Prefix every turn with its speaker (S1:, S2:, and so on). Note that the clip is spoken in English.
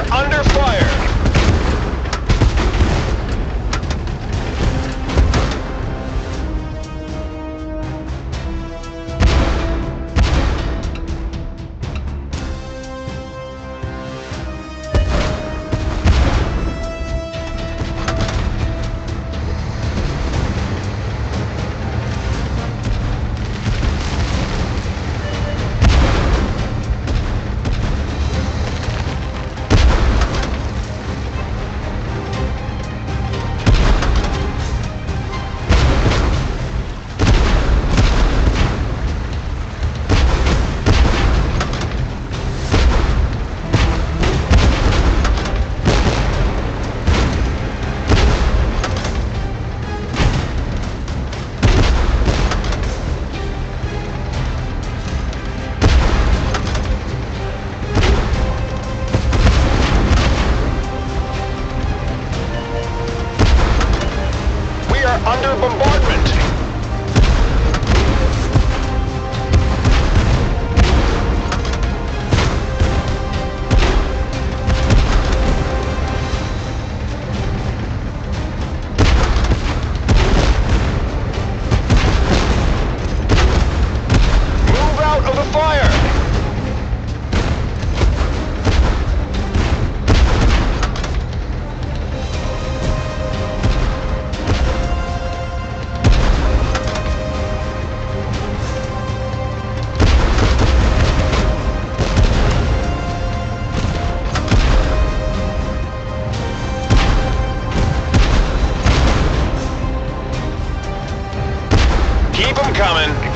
S1: Are under fire. Coming.